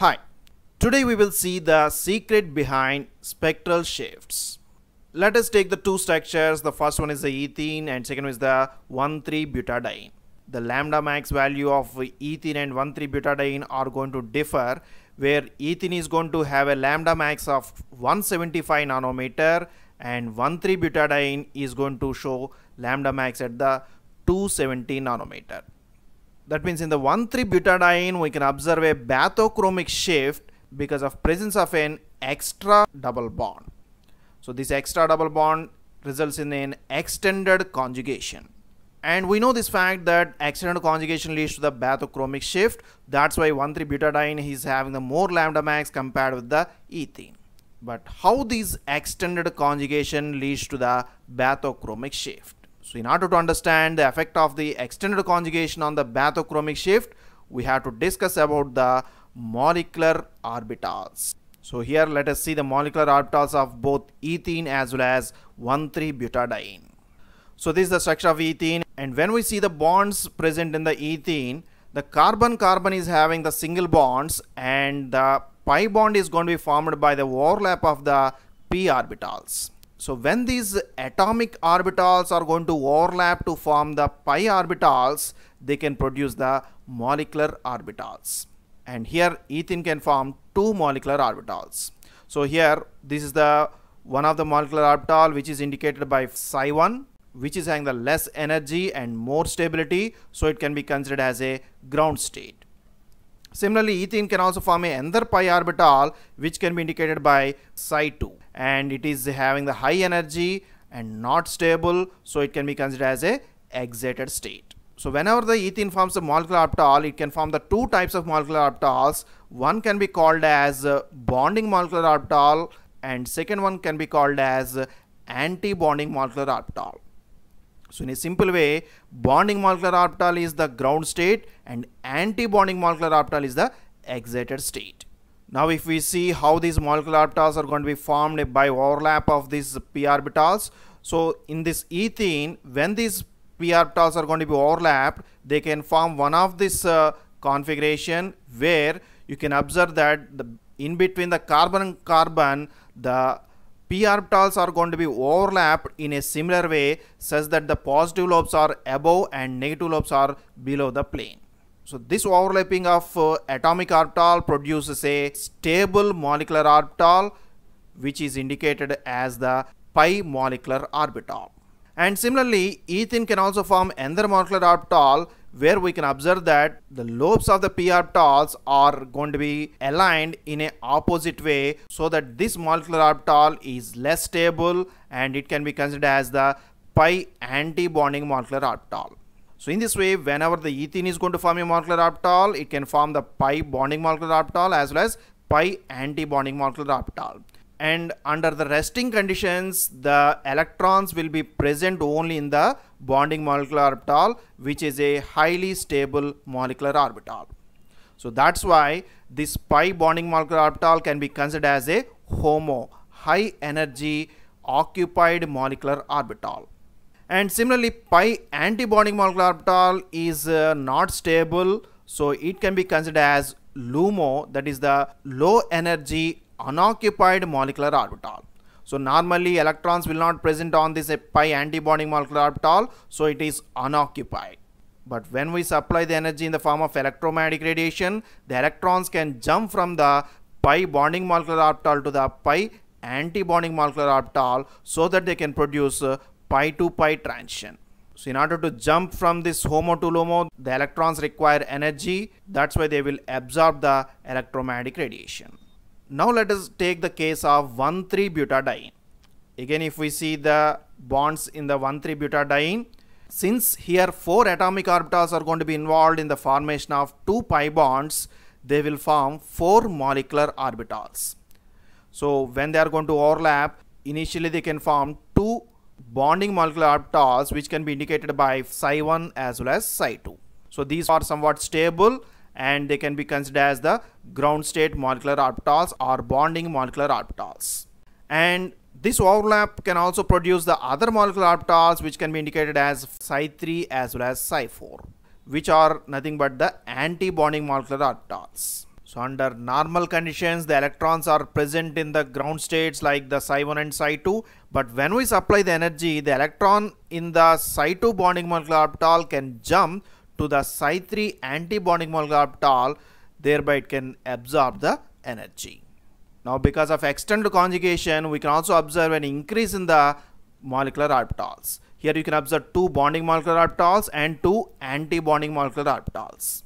Hi, today we will see the secret behind spectral shifts. Let us take the two structures. The first one is the ethene and second is the 1,3-butadiene. The lambda max value of ethene and 1,3-butadiene are going to differ where ethene is going to have a lambda max of 175 nanometer and 1,3-butadiene is going to show lambda max at the 270 nanometer. That means in the 1,3-butadiene we can observe a bathochromic shift because of presence of an extra double bond. So this extra double bond results in an extended conjugation. And we know this fact that extended conjugation leads to the bathochromic shift. That's why 1,3-butadiene is having the more lambda max compared with the ethene. But how this extended conjugation leads to the bathochromic shift? So in order to understand the effect of the extended conjugation on the bathochromic shift, we have to discuss about the molecular orbitals. So here let us see the molecular orbitals of both ethene as well as 1,3-butadiene. So this is the structure of ethene and when we see the bonds present in the ethene, the carbon-carbon is having the single bonds and the pi bond is going to be formed by the overlap of the p orbitals. So when these atomic orbitals are going to overlap to form the pi orbitals, they can produce the molecular orbitals. And here ethene can form two molecular orbitals. So here this is the one of the molecular orbital which is indicated by psi 1 which is having the less energy and more stability so it can be considered as a ground state. Similarly, ethene can also form a another pi orbital which can be indicated by psi 2 and it is having the high energy and not stable so it can be considered as a excited state. So whenever the ethene forms a molecular orbital, it can form the two types of molecular orbitals. One can be called as uh, bonding molecular orbital and second one can be called as uh, anti-bonding molecular orbital. So in a simple way, bonding molecular orbital is the ground state and anti-bonding molecular orbital is the excited state. Now if we see how these molecular orbitals are going to be formed by overlap of these p orbitals. So in this ethene, when these p orbitals are going to be overlapped, they can form one of this uh, configuration where you can observe that the in between the carbon and carbon, the p orbitals are going to be overlapped in a similar way such that the positive lobes are above and negative lobes are below the plane. So this overlapping of uh, atomic orbital produces a stable molecular orbital which is indicated as the pi molecular orbital. And similarly, ethene can also form another molecular orbital where we can observe that the lobes of the p orbitals are going to be aligned in a opposite way so that this molecular orbital is less stable and it can be considered as the pi anti-bonding molecular orbital. So in this way, whenever the ethene is going to form a molecular orbital, it can form the pi bonding molecular orbital as well as pi anti-bonding molecular orbital. And under the resting conditions, the electrons will be present only in the bonding molecular orbital, which is a highly stable molecular orbital. So that's why this pi bonding molecular orbital can be considered as a HOMO, high energy occupied molecular orbital. And similarly, pi antibonding molecular orbital is uh, not stable. So it can be considered as LUMO, that is the low energy unoccupied molecular orbital. So normally electrons will not present on this uh, pi anti-bonding molecular orbital. So it is unoccupied. But when we supply the energy in the form of electromagnetic radiation, the electrons can jump from the pi bonding molecular orbital to the pi anti-bonding molecular orbital so that they can produce uh, pi to pi transition. So in order to jump from this HOMO to LUMO, the electrons require energy. That's why they will absorb the electromagnetic radiation. Now let us take the case of 1,3-butadiene. Again, if we see the bonds in the 1,3-butadiene, since here four atomic orbitals are going to be involved in the formation of two pi bonds, they will form four molecular orbitals. So when they are going to overlap, initially they can form two bonding molecular orbitals which can be indicated by psi 1 as well as psi 2. So these are somewhat stable and they can be considered as the ground state molecular orbitals or bonding molecular orbitals. And this overlap can also produce the other molecular orbitals which can be indicated as psi 3 as well as psi 4 which are nothing but the anti-bonding molecular orbitals. So under normal conditions, the electrons are present in the ground states like the psi1 and psi2. But when we supply the energy, the electron in the psi2 bonding molecular orbital can jump to the psi3 anti-bonding molecular orbital. Thereby it can absorb the energy. Now because of extended conjugation, we can also observe an increase in the molecular orbitals. Here you can observe two bonding molecular orbitals and two anti-bonding molecular orbitals.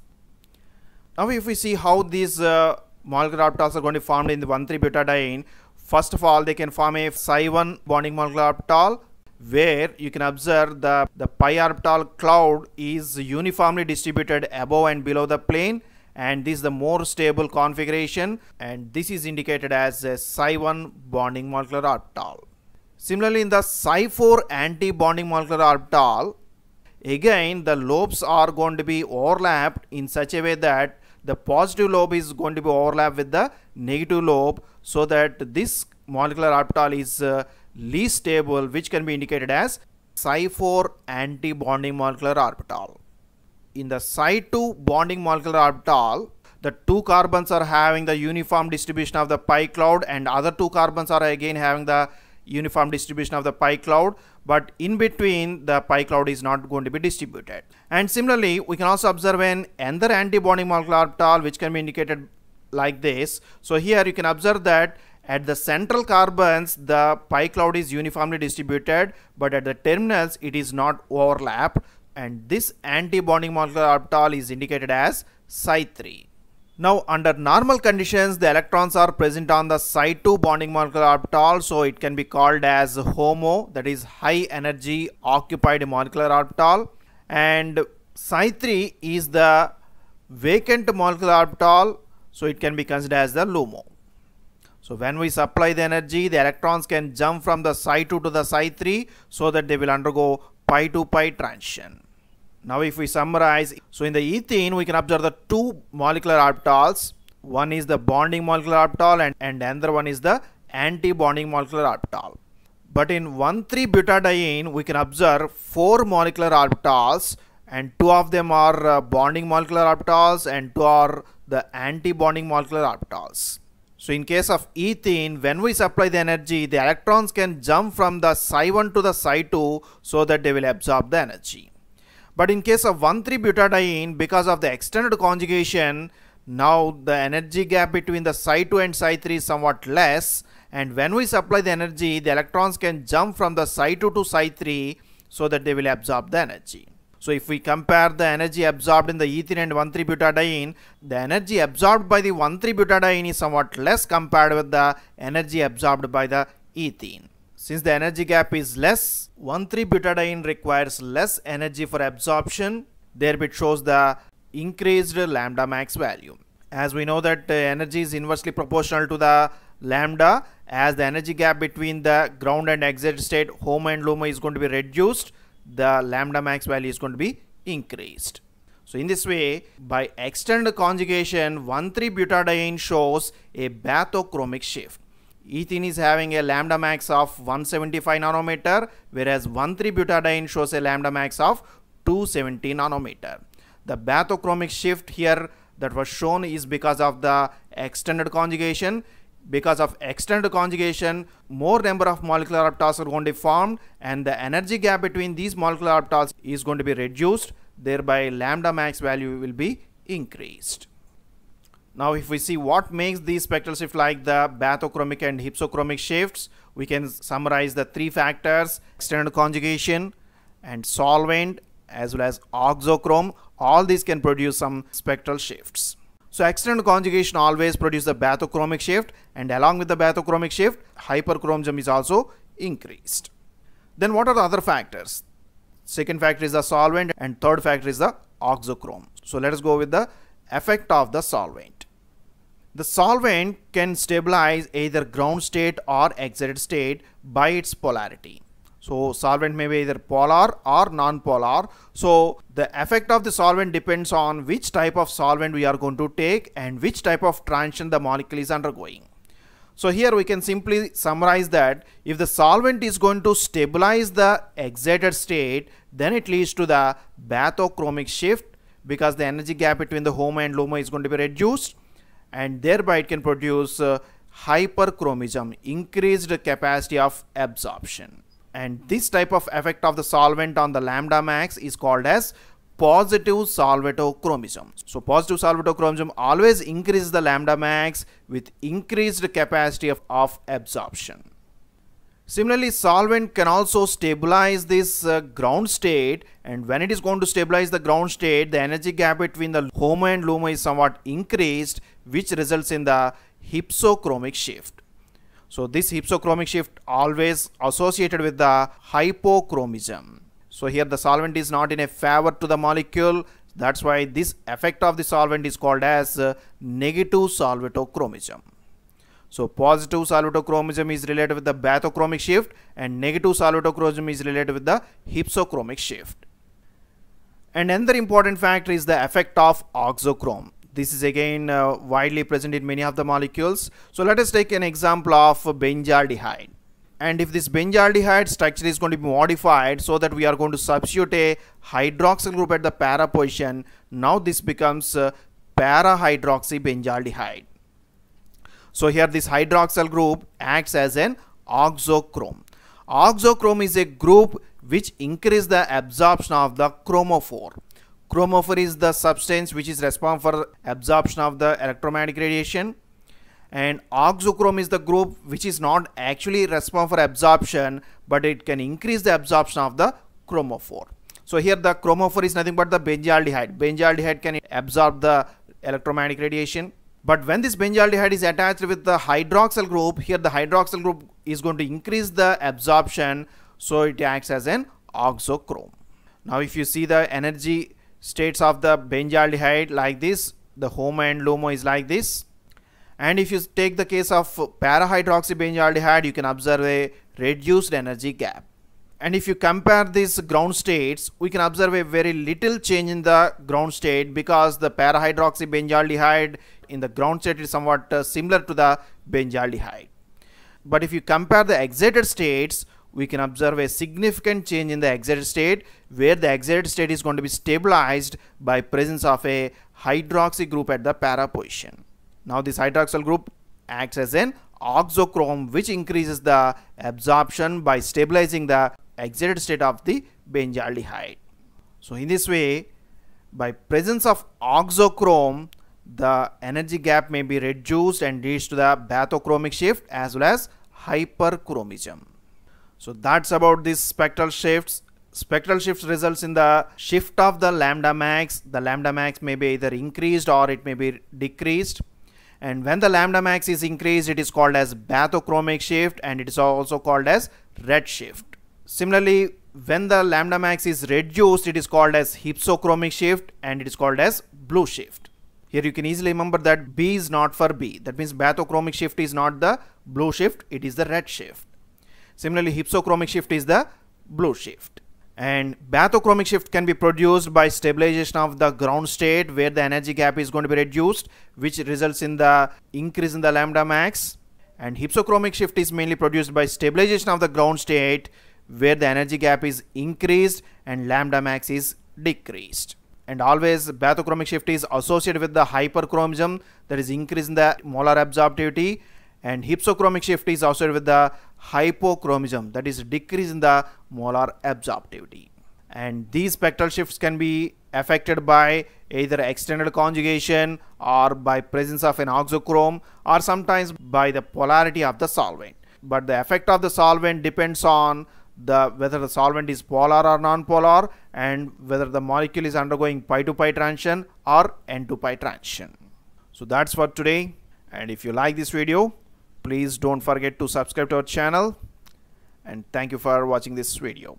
Now if we see how these uh, molecular orbitals are going to be formed in the 1,3-butadiene, first of all they can form a psi1 bonding molecular orbital where you can observe the, the pi orbital cloud is uniformly distributed above and below the plane and this is the more stable configuration and this is indicated as a psi1 bonding molecular orbital. Similarly in the psi4 anti-bonding molecular orbital again the lobes are going to be overlapped in such a way that the positive lobe is going to be overlapped with the negative lobe so that this molecular orbital is uh, least stable which can be indicated as psi4 anti-bonding molecular orbital. In the psi2 bonding molecular orbital, the two carbons are having the uniform distribution of the pi cloud and other two carbons are again having the uniform distribution of the pi cloud but in between the pi cloud is not going to be distributed. And similarly we can also observe an another anti-bonding molecular orbital which can be indicated like this. So here you can observe that at the central carbons the pi cloud is uniformly distributed but at the terminals it is not overlapped. And this anti-bonding molecular orbital is indicated as psi3 now under normal conditions the electrons are present on the psi2 bonding molecular orbital so it can be called as HOMO that is high energy occupied molecular orbital and psi3 is the vacant molecular orbital so it can be considered as the LUMO. So when we supply the energy the electrons can jump from the psi2 to the psi3 so that they will undergo pi to pi transition. Now if we summarize, so in the ethene we can observe the two molecular orbitals. One is the bonding molecular orbital and, and another one is the anti-bonding molecular orbital. But in 1,3-butadiene we can observe four molecular orbitals and two of them are uh, bonding molecular orbitals and two are the anti-bonding molecular orbitals. So in case of ethene, when we supply the energy, the electrons can jump from the psi1 to the psi2 so that they will absorb the energy. But in case of 1,3-butadiene, because of the extended conjugation, now the energy gap between the psi2 and psi3 is somewhat less and when we supply the energy, the electrons can jump from the psi2 to psi3 so that they will absorb the energy. So if we compare the energy absorbed in the ethene and 1,3-butadiene, the energy absorbed by the 1,3-butadiene is somewhat less compared with the energy absorbed by the ethene. Since the energy gap is less, 1,3-butadiene requires less energy for absorption. There it shows the increased lambda max value. As we know that uh, energy is inversely proportional to the lambda as the energy gap between the ground and exit state HOMO and LUMO is going to be reduced the lambda max value is going to be increased. So in this way by extended conjugation 1,3-butadiene shows a bathochromic shift. Ethene is having a lambda max of 175 nanometer whereas 1,3-butadiene shows a lambda max of 270 nanometer. The bathochromic shift here that was shown is because of the extended conjugation. Because of extended conjugation, more number of molecular orbitals are going to be formed and the energy gap between these molecular orbitals is going to be reduced. Thereby lambda max value will be increased. Now if we see what makes these spectral shifts like the bathochromic and hypsochromic shifts, we can summarize the three factors, extended conjugation and solvent as well as auxochrome. All these can produce some spectral shifts. So extended conjugation always produce the bathochromic shift and along with the bathochromic shift, hyperchromism is also increased. Then what are the other factors? Second factor is the solvent and third factor is the auxochrome. So let us go with the effect of the solvent. The solvent can stabilize either ground state or excited state by its polarity. So solvent may be either polar or non-polar. So the effect of the solvent depends on which type of solvent we are going to take and which type of transition the molecule is undergoing. So here we can simply summarize that if the solvent is going to stabilize the excited state, then it leads to the bathochromic shift because the energy gap between the HOMO and LUMO is going to be reduced and thereby it can produce uh, hyperchromism, increased capacity of absorption. And this type of effect of the solvent on the lambda max is called as positive solvatochromism. So positive solvatochromism always increases the lambda max with increased capacity of, of absorption. Similarly, solvent can also stabilize this uh, ground state and when it is going to stabilize the ground state, the energy gap between the HOMO and LUMO is somewhat increased which results in the hypsochromic shift. So this hypsochromic shift always associated with the hypochromism. So here the solvent is not in a favor to the molecule. That's why this effect of the solvent is called as uh, negative solvatochromism. So positive solvatochromism is related with the bathochromic shift and negative solvatochromism is related with the hypsochromic shift. And another important factor is the effect of auxochrome. This is again uh, widely present in many of the molecules. So let us take an example of benzaldehyde. And if this benzaldehyde structure is going to be modified so that we are going to substitute a hydroxyl group at the para position, now this becomes uh, para-hydroxy benzaldehyde. So here this hydroxyl group acts as an auxochrome. Auxochrome is a group which increase the absorption of the chromophore. Chromophore is the substance which is responsible for absorption of the electromagnetic radiation and auxochrome is the group which is not actually responsible for absorption but it can increase the absorption of the chromophore. So here the chromophore is nothing but the benzaldehyde. Benzaldehyde can absorb the electromagnetic radiation but when this benzaldehyde is attached with the hydroxyl group here the hydroxyl group is going to increase the absorption so it acts as an auxochrome. Now if you see the energy states of the benzaldehyde like this the HOMO and LUMO is like this and if you take the case of para-hydroxybenzaldehyde you can observe a reduced energy gap and if you compare these ground states we can observe a very little change in the ground state because the para-hydroxybenzaldehyde in the ground state is somewhat uh, similar to the benzaldehyde but if you compare the excited states we can observe a significant change in the excited state where the excited state is going to be stabilized by presence of a hydroxy group at the para position. Now this hydroxyl group acts as an auxochrome which increases the absorption by stabilizing the excited state of the benzaldehyde. So in this way by presence of auxochrome the energy gap may be reduced and leads to the bathochromic shift as well as hyperchromism. So that's about these spectral shifts. Spectral shifts results in the shift of the lambda max. The lambda max may be either increased or it may be decreased. And when the lambda max is increased, it is called as bathochromic shift and it is also called as red shift. Similarly, when the lambda max is reduced, it is called as hypsochromic shift and it is called as blue shift. Here you can easily remember that B is not for B. That means bathochromic shift is not the blue shift, it is the red shift. Similarly, hypsochromic shift is the blue shift. And bathochromic shift can be produced by stabilization of the ground state where the energy gap is going to be reduced which results in the increase in the lambda max. And hypsochromic shift is mainly produced by stabilization of the ground state where the energy gap is increased and lambda max is decreased. And always bathochromic shift is associated with the hyperchromism that is increase in the molar absorptivity. And hypsochromic shift is associated with the hypochromism that is decrease in the molar absorptivity. And these spectral shifts can be affected by either extended conjugation or by presence of an auxochrome or sometimes by the polarity of the solvent. But the effect of the solvent depends on the whether the solvent is polar or non-polar and whether the molecule is undergoing pi to pi transition or n to pi transition. So that's for today. And if you like this video please don't forget to subscribe to our channel. And thank you for watching this video